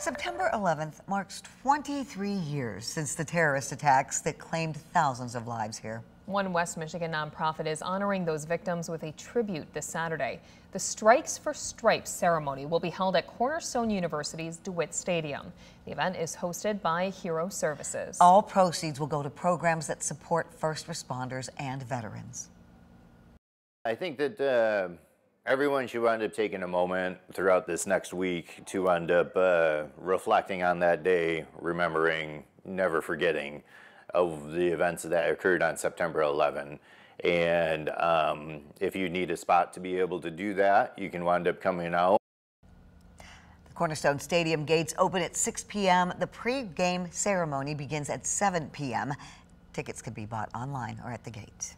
September 11th marks 23 years since the terrorist attacks that claimed thousands of lives here. One West Michigan nonprofit is honoring those victims with a tribute this Saturday. The Strikes for Stripes ceremony will be held at Cornerstone University's DeWitt Stadium. The event is hosted by Hero Services. All proceeds will go to programs that support first responders and veterans. I think that uh Everyone should wind up taking a moment throughout this next week to wind up uh, reflecting on that day, remembering, never forgetting of the events that occurred on September 11. And um, if you need a spot to be able to do that, you can wind up coming out. The Cornerstone Stadium gates open at 6 p.m. The pre-game ceremony begins at 7 p.m. Tickets can be bought online or at the gate.